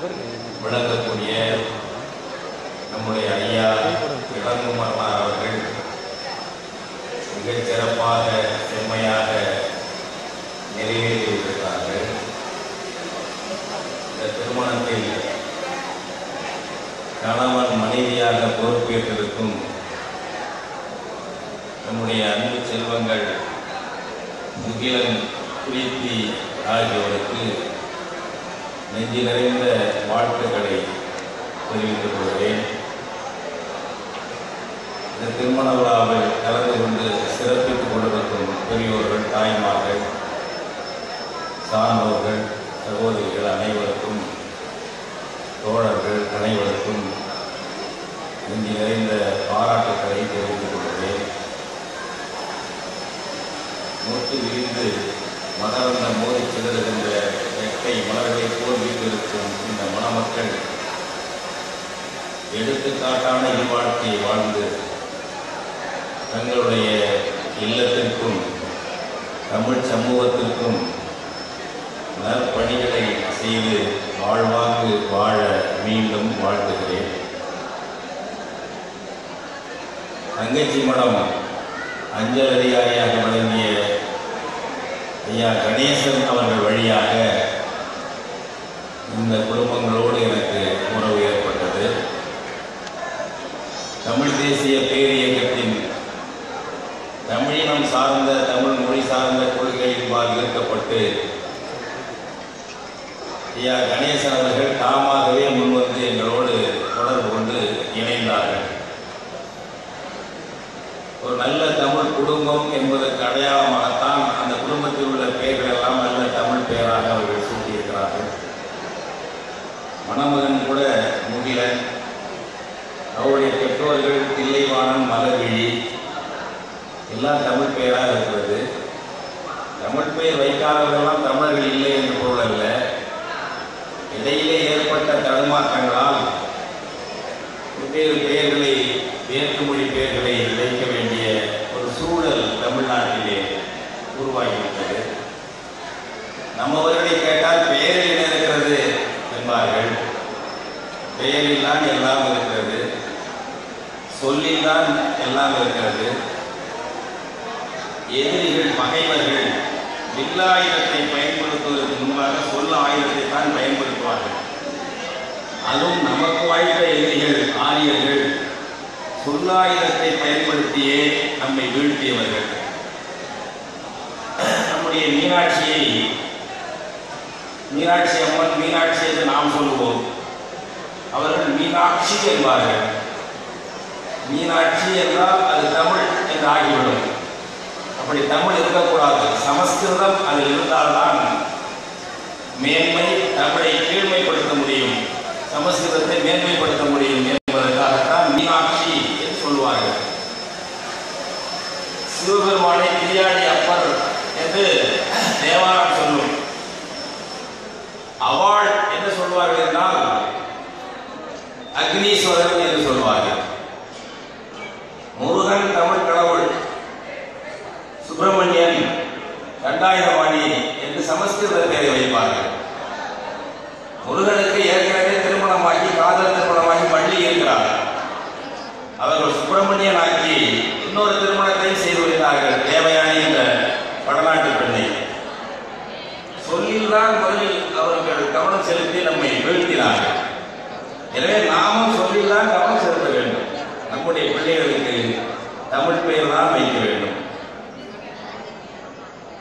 விளங்கக்கூடிய நம்முடைய ஐயா இளங்குமரனார் அவர்கள் மிகச் சிறப்பாக செம்மையாக நிறைவேற்றியிருக்கிறார்கள். இந்த திருமணத்தில் கணவன் மனைவியாக பொறுப்பேற்றிருக்கும் நம்முடைய அன்பு செல்வங்கள் முகிலன் பிரீத்தி ஆகியோருக்கு நெஞ்சு நிறைந்த வாழ்த்துக்களை தெரிவித்துக் கொள்கிறேன். இந்த திருமண விழாவில் கலந்து கொண்டு சிறப்பித்துக் கொண்டிருக்கும் பெரியோர்கள் தாய்மார்கள் சார்ந்தோர்கள் சகோதரிகள் அனைவருக்கும் தோழர்கள் அனைவருக்கும் நெஞ்சு நிறைந்த பாராட்டுக்களை தெரிவித்துக் கொள்கிறேன். மூத்து விரிந்து மகரந்த மோதி சிதறுகின்ற ரெட்டை மலர்களைப் போல் வீட்டிருக்கும் இந்த மணமக்கள் எடுத்துக்காட்டான இல்வாழ்க்கையை வாழ்ந்து தங்களுடைய இல்லத்திற்கும் தமிழ் சமூகத்திற்கும் நற்பணிகளை செய்து வாழ்வாங்கு வாழ மீண்டும் வாழ்த்துகிறேன். தங்கச்சி மடம் அஞ்சல் அதிகாரியாக வழங்கிய ஐயா கணேசன் அவர்கள் வழியாக இந்த குடும்பங்களோடு எனக்கு உறவு ஏற்பட்டது. தமிழ் தேசிய பேரியக்கத்தின் தமிழினம் சார்ந்த தமிழ் மொழி சார்ந்த கொள்கையின்பால் ஈர்க்கப்பட்டு ஐயா கணேசன் அவர்கள் தாமாகவே முன்வந்து எங்களோடு தொடர்பு கொண்டு இணைந்தார்கள். ஒரு நல்ல தமிழ் குடும்பம் என்பதற்கு அடையாளமாகத்தான் மணமகன் கூட முடியல அவருடைய பெற்றோர்கள் தில்லைவாணன் மலர்விழி. எல்லாம் தமிழ் பெயராக இருக்கிறது. தமிழ் பெயர் வைக்காதவர்களெல்லாம் தமிழர்கள் இல்லை என்று பொருள் அல்ல. இடையிலே ஏற்பட்ட தடுமாற்றங்களால் வெவ்வேறு பெயர்களை வேற்றுமொழி பெயர்களை வைக்க வேண்டிய ஒரு சூழல் தமிழ்நாட்டிலே உருவாகிவிட்டது நம்மவர்களை கேட்டால் பெயரில் என்ன இருக்கிறது என்பார்கள் பெயரில் தான் எல்லாம் இருக்கிறது சொல்லில் தான் எல்லாம் இருக்கிறது. எதிரிகள் பகைவர்கள் வில்லாயுதத்தை பயன்படுத்துவதற்கு முன்பாக சொல்ல ஆயுதத்தை தான் பயன்படுத்துவார்கள். அதுவும் நமக்கு வாய்ந்த எதிரிகள் ஆரியர்கள் சொல்லாயுதத்தை பயன்படுத்தியே நம்மை வீழ்த்தியவர்கள். நம்முடைய மீனாட்சியை மீனாட்சி அம்மன் மீனாட்சி என்று நாம் சொல்லுவோம். அவர்கள் மீனாட்சி என்பார்கள். மீனாட்சி என்றால் அது தமிழ் என்று ஆகிவிடும். அப்படி தமிழ் இருக்கக்கூடாது. சமஸ்கிருதம் அதில் இருந்தால்தான் மேன்மை தமிழை கீழ்மைப்படுத்த முடியும். சமஸ்கிருதத்தை மேன்மைப்படுத்த முடியும் என்பதற்காகத்தான் மீனாட்சி என்று சொல்லுவார்கள். சிவபெருமானை பிரியாணி அப்பர் என்று தேவாரம் சொல்லும் அவள் என்று சொல்வார்கள் என்றால் அக்னீஸ்வரன் என்று சொல்வார்கள் முருகன் தமிழ் கடவுள் சுப்பிரமணியன் தண்டாயுதபாணி என்று சமஸ்கிருத பெயரை வைப்பார்கள் முருகனுக்கு ஏற்கனவே திருமணமாகி காதல் திருமணமாகி பள்ளி இருக்கிறார் அவர்கள் சுப்பிரமணியன் ஆக்கி இன்னொரு திருமணத்தையும் செய்து வருகிறார்கள் தேவையான இந்த வடநாட்டு பெண்ணை. சொல்லில்தான் முதலில் அவர்கள் கவனம் செலுத்தி நம்மை வீழ்த்தினார்கள். எனவே நாமும் சொல்லில்தான் கவனம் செலுத்த வேண்டும். நம்முடைய பிள்ளைகளுக்கு தமிழ் பெயர் தான் வைக்க வேண்டும்.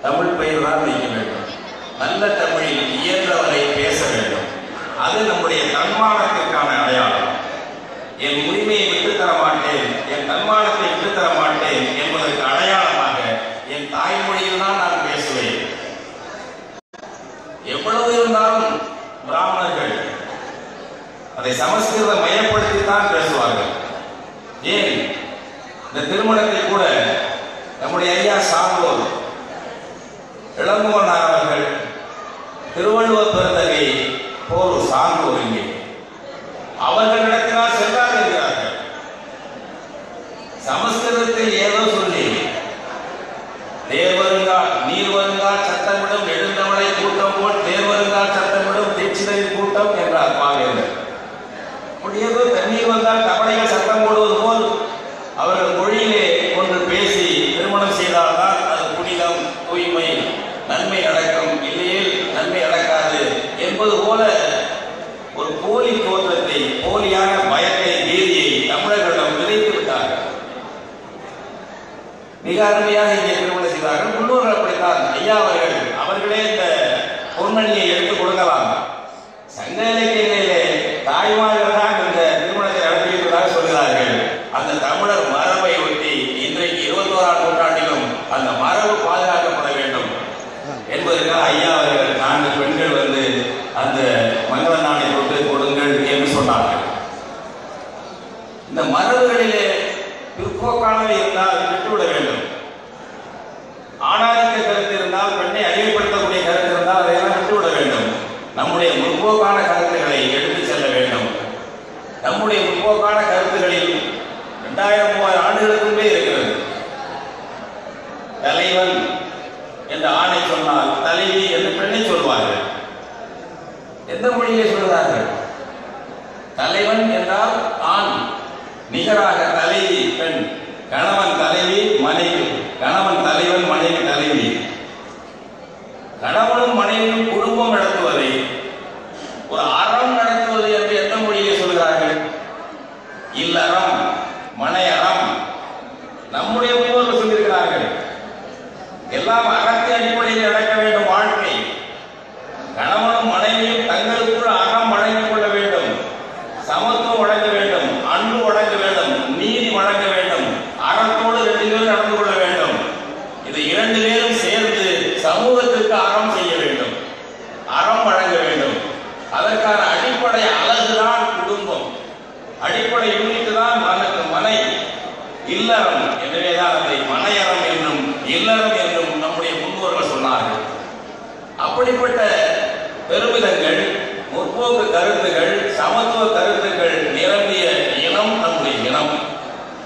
தமிழ் பெயர் தான் வைக்க வேண்டும். நல்ல தமிழில் இயன்றவரை பேச வேண்டும். அது நம்முடைய தன்மானத்திற்கான அடையாளம். சமஸ்கிருத மயப்படுத்தித்தான் பேசுவார்கள். ஏன்? இந்த திருமணத்தை கூட நம்முடைய ஐயா சான்றோர் இளங்குமன்னார் அவர்கள் திருவள்ளுவர் பிறந்தகை போர் சான்றோர் இங்கே. அவர்களிடம் போலி தோற்றத்தை போலியான பயத்தை வேதியை தமிழர்களிடம் விதைத்து விட்டார்கள். மிக அருமையாக இங்கே திருமணம் செய்தார்கள் முன்னோர்கள் அப்படித்தான் ஐயா அவர்கள் அவர்களே இந்த பொன்மணியை எடுத்து கொடுக்கலாம் சங்க இலக்கியங்களிலே தாய்மார்கள் தான் இந்த திருமணத்தை நடத்தி வைத்ததாக சொல்கிறார்கள் அந்த தமிழர் மரபை ஒட்டி இன்றைக்கு இருபத்தோராம் நூற்றாண்டிலும் அந்த மரபு பாதுகாக்கப்பட வேண்டும் என்பதற்காக ஐயா அவர்கள் நான்கு பெண்கள் வந்து அந்த மங்கள நாணை கொண்டு கொடுங்கள் என்று சொன்னார்கள் இந்த மரபுகளிலே பிற்போக்கானவை இருந்தால் விட்டுவிட வேண்டும். ஆணாதிக்க கருத்து இருந்தால் பெண்ணை அறிவுப்படுத்தக்கூடிய கருத்து இருந்தால் அதையெல்லாம் விட்டுவிட வேண்டும். நம்முடைய முற்போக்கான கருத்துக்களை எடுத்துச் செல்ல வேண்டும். நம்முடைய முற்போக்கான கருத்துக்களில் இரண்டாயிரம் மூவாயிரம் ஆண்டுகளுக்குமே இருக்கிறது. தலைவன் என்ற ஆணை சொன்னால் தலைவி என்று பெண்ணை சொல்வார்கள். எந்த மொழியிலே சொல்கிறார்கள்? தலைவன் என்றால் ஆண். నిజరాగ அப்படிப்பட்ட பெருமிதங்கள் முற்போக்கு கருத்துகள் சமத்துவ கருத்துக்கள் நிரம்பிய இனம் நம்முடைய இனம்.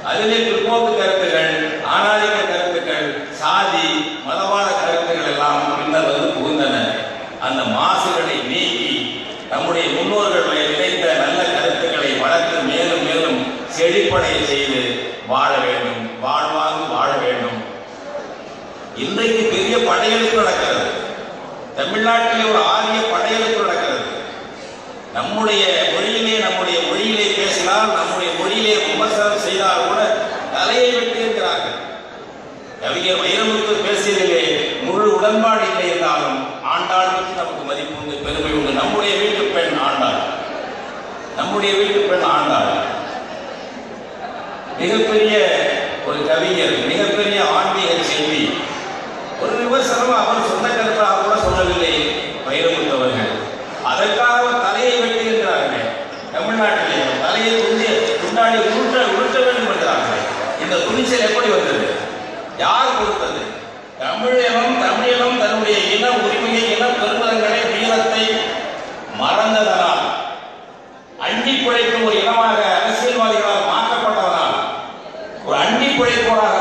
அதிலே பிற்போக்கு கருத்துகள் ஆணாதிக்க கருத்துக்கள் சாதி மதவாத கருத்துக்கள் எல்லாம் பின்னர் வந்து புகுந்தன. அந்த மாசுகளை நீக்கி நம்முடைய முன்னோர்கள் நினைத்த நல்ல கருத்துக்களை வளர்த்து மேலும் மேலும் செழிப்படைய செய்து வாழ வேண்டும் வாழ்வாங்கு வாழ வேண்டும். இன்றைக்கு பெரிய படையெடுப்பு நடக்கிறது. தமிழ்நாட்டிலே ஒரு ஆரிய படையெடுப்பு நடக்கிறது. நம்முடைய மொழியிலே நம்முடைய மொழியிலே பேசினால் நம்முடைய மொழியிலே விமர்சனம் செய்தால் கூட தலையை வெட்டி இருக்கிறார்கள். கவிஞர் வைரமுத்து பேசியதிலே முழு உடன்பாடு இல்லை என்றாலும் ஆண்டாள் பற்றி நமக்கு மதிப்பு உண்டு பெருமை உண்டு. நம்முடைய வீட்டு பெண் ஆண்டாள். நம்முடைய வீட்டு பெண் ஆண்டாள். மிகப்பெரிய ஒரு கவிஞர் மிகப்பெரிய ஆன்மீக செல்வி ஒரு விமர்சனம் அவர் சொந்த கருத்தாக கூட சொல்லவில்லை வைரமுத்து அவர்கள் அதற்காக அவர் தலையை வெட்டுகிறார்கள் தமிழ்நாட்டிலே தலையை துண்டி துண்டாடி உருட்ட உருட்ட வேண்டும் என்கிறார்கள் இந்த துணிச்சல் எப்படி வந்தது யார் கொடுத்தது தமிழினம் தமிழினம் தன்னுடைய இன உரிமையை இன பெருமிதங்களை வீரத்தை மறந்ததனால் அண்டி பிழைக்கும் ஒரு இனமாக அரசியல்வாதிகளால் மாற்றப்பட்டதனால் ஒரு அண்டி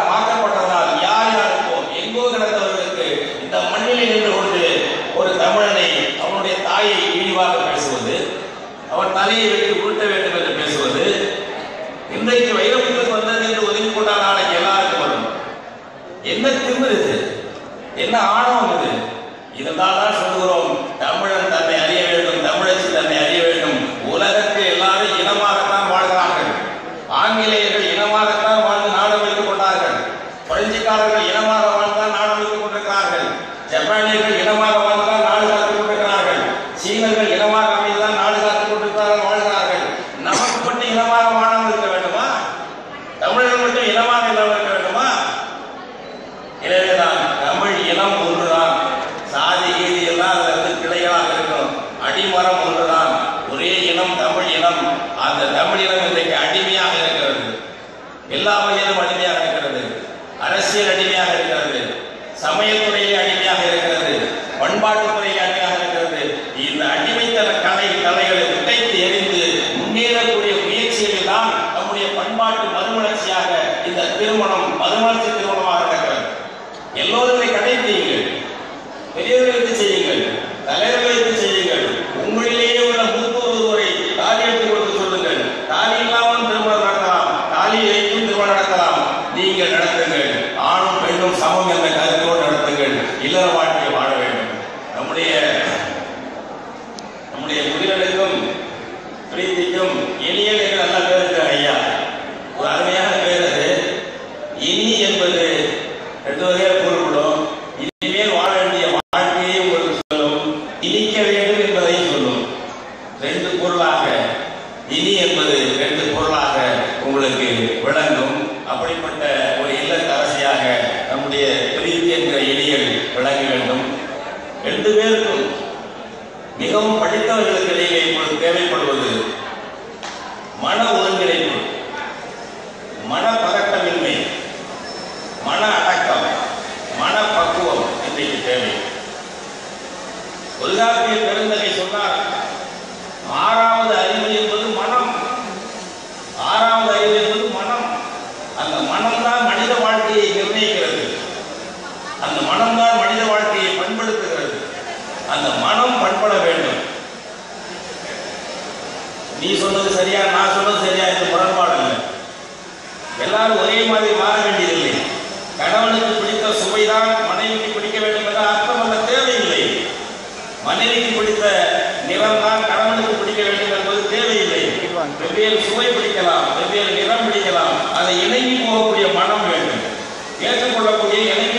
ഖലീഫാവ பொருளாக இனி என்பது ரெண்டு பொருளாக உங்களுக்கு விளங்கும். அப்படிப்பட்ட ஒரு இல்லத்தரசியாக நம்முடைய பிரீத்தி என்ற இனியல் விளங்க வேண்டும். ரெண்டு பேருக்கும் மிகவும் படித்தவர்களுக்கு இடையிலே பிடித்த நிறம்தான் கணவனுக்கு பிடிக்க வேண்டும் என்பது தேவையில்லை. வெவ்வேறு சுவை பிடிக்கலாம் வெவ்வேறு நிறம் பிடிக்கலாம். அதை இணங்கி போகக்கூடிய மனம் வேண்டும். ஏற்றுக்கொள்ளக்கூடிய இணை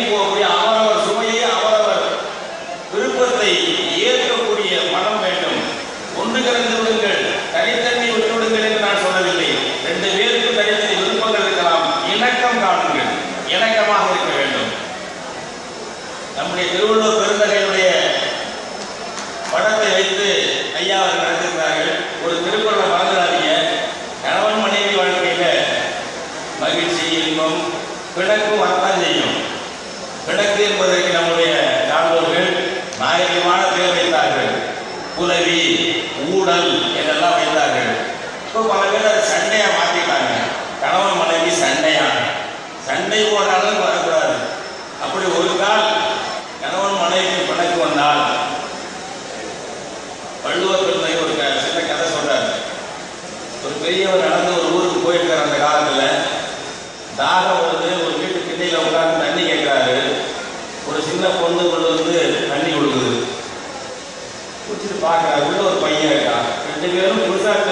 Te quedaron cosas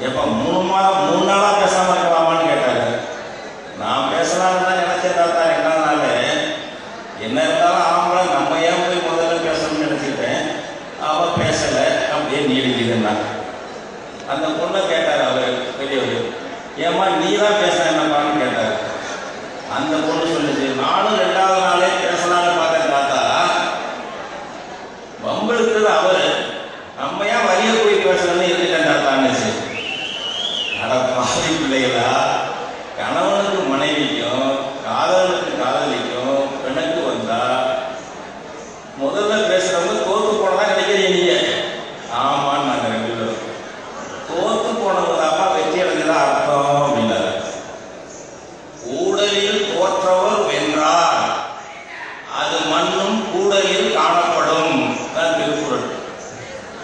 એમાં મૂળમાં મૂળનાળા કે સામાન્ય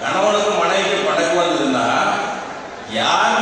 கணவனுக்கு மனைவி வந்ததுன்னா யார்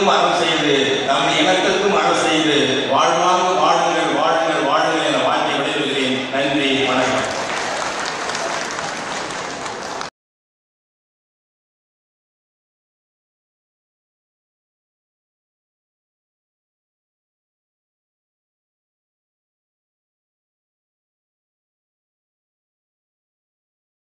எங்களுக்கும் அறம் செய்து நம் இனத்திற்கும் அறம் செய்து வாழ்வாங்க